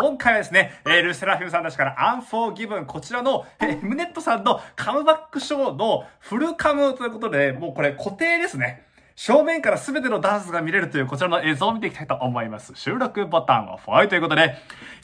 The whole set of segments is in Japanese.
今回はですね、えー、ルセラフィムさんたちからアンフォーギブン、こちらの、えー、ムネットさんのカムバックショーのフルカムということで、もうこれ固定ですね。正面から全てのダンスが見れるというこちらの映像を見ていきたいと思います。収録ボタンをフォイということで、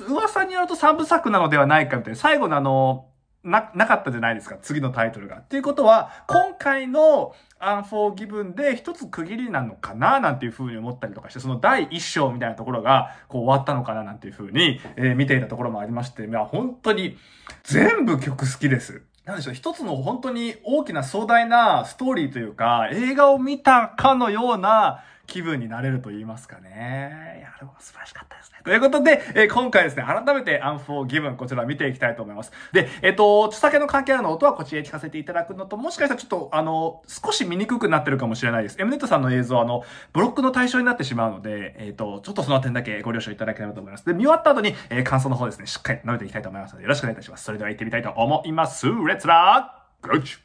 噂によると3部作なのではないかみたいな、最後のあの、な、なかったじゃないですか。次のタイトルが。っていうことは、今回のアンフォーギブンで一つ区切りなのかななんていう風に思ったりとかして、その第一章みたいなところが、こう終わったのかななんていう風に、えー、見ていたところもありまして、まあ本当に、全部曲好きです。なんでしょう、一つの本当に大きな壮大なストーリーというか、映画を見たかのような、気分になれると言いますかね。いや、でも素晴らしかったですね。ということで、えー、今回ですね、改めて Unforgiven こちら見ていきたいと思います。で、えっ、ー、と、著作権の関係あるの音はこちらに聞かせていただくのと、もしかしたらちょっと、あの、少し見にくくなってるかもしれないです。エムネットさんの映像は、あの、ブロックの対象になってしまうので、えっ、ー、と、ちょっとその点だけご了承いただければと思います。で、見終わった後に、え、感想の方ですね、しっかり述べていきたいと思いますので、よろしくお願いいたします。それでは行ってみたいと思います。レッツラーゴー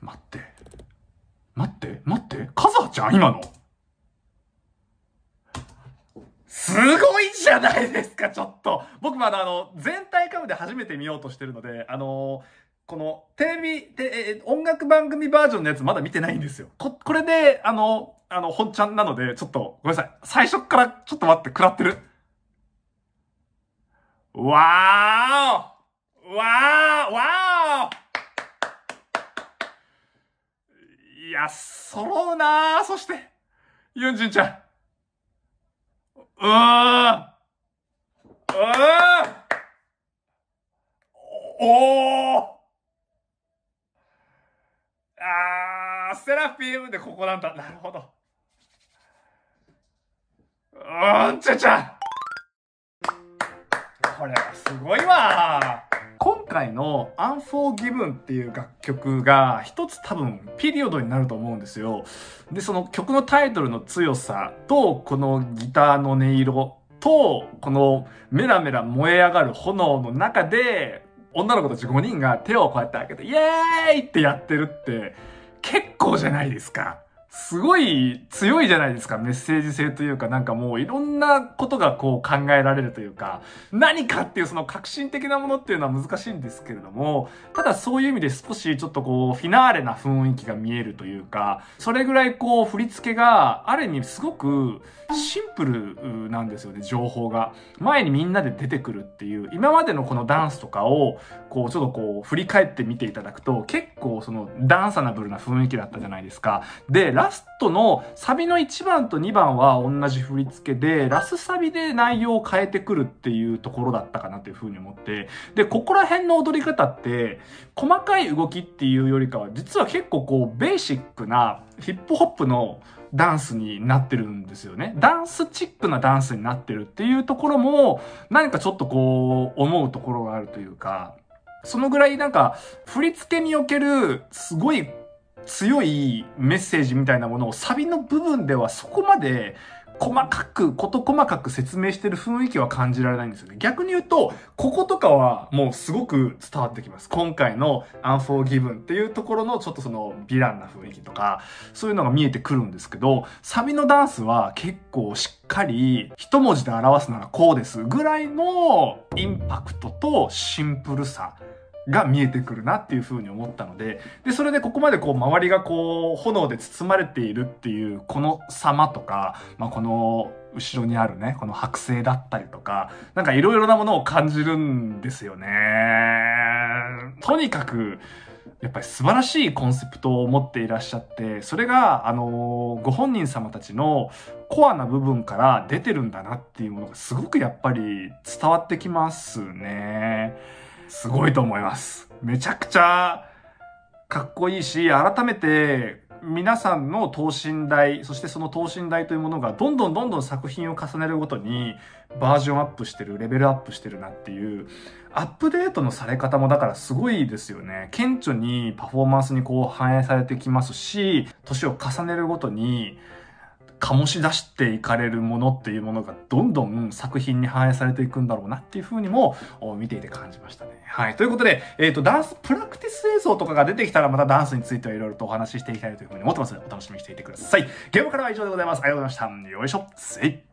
待って。待って、待って、ゃん今の。すごいじゃないですか、ちょっと。僕まだあの、全体株で初めて見ようとしてるので、あのこの、テレビ、て、音楽番組バージョンのやつまだ見てないんですよ。こ、これで、あの、あの、本ちゃんなので、ちょっと、ごめんなさい。最初からちょっと待って、食らってる。わーわーわーいや、揃うなそして、ユンジンちゃん。うーん。うーん。おー。あー、セラフィームでここなんだ。なるほど。うん、ちゃちゃこれはすごいわ今回の Unforgiven っていう楽曲が一つ多分ピリオドになると思うんですよ。で、その曲のタイトルの強さと、このギターの音色と、このメラメラ燃え上がる炎の中で、女の子たち5人が手をこうやって開けて、イエーイってやってるって、結構じゃないですか。すごい強いじゃないですか、メッセージ性というか、なんかもういろんなことがこう考えられるというか、何かっていうその革新的なものっていうのは難しいんですけれども、ただそういう意味で少しちょっとこう、フィナーレな雰囲気が見えるというか、それぐらいこう、振り付けがある意味すごくシンプルなんですよね、情報が。前にみんなで出てくるっていう、今までのこのダンスとかを、こう、ちょっとこう、振り返って見ていただくと、結構そのダンサナブルな雰囲気だったじゃないですか。で、ラストのサビの1番と2番は同じ振り付けで、ラスサビで内容を変えてくるっていうところだったかなというふうに思って、で、ここら辺の踊り方って、細かい動きっていうよりかは、実は結構こう、ベーシックなヒップホップのダンスになってるんですよね。ダンスチックなダンスになってるっていうところも、何かちょっとこう、思うところがあるというか、そのぐらいなんか、振り付けにおける、すごい強いメッセージみたいなものをサビの部分ではそこまで細かく、こと細かく説明してる雰囲気は感じられないんですよね。逆に言うと、こことかはもうすごく伝わってきます。今回の Unforgiven っていうところのちょっとそのヴィランな雰囲気とか、そういうのが見えてくるんですけど、サビのダンスは結構しっかり一文字で表すならこうですぐらいのインパクトとシンプルさ。が見えてくるなっていう風に思ったので、で、それでここまでこう周りがこう炎で包まれているっていうこの様とか、まあ、この後ろにあるね、この剥製だったりとか、なんかいろいろなものを感じるんですよね。とにかく、やっぱり素晴らしいコンセプトを持っていらっしゃって、それが、あのご本人様たちのコアな部分から出てるんだなっていうものがすごくやっぱり伝わってきますね。すごいと思います。めちゃくちゃかっこいいし、改めて皆さんの等身大、そしてその等身大というものがどんどんどんどん作品を重ねるごとにバージョンアップしてる、レベルアップしてるなっていう、アップデートのされ方もだからすごいですよね。顕著にパフォーマンスにこう反映されてきますし、年を重ねるごとに醸し出していかれるものっていうものがどんどん作品に反映されていくんだろうなっていうふうにも見ていて感じましたね。はい。ということで、えっ、ー、と、ダンス、プラクティス映像とかが出てきたらまたダンスについてはいろいろとお話ししていきたいというふうに思ってますので、お楽しみにしていてください。ゲームからは以上でございます。ありがとうございました。よいしょ。せい。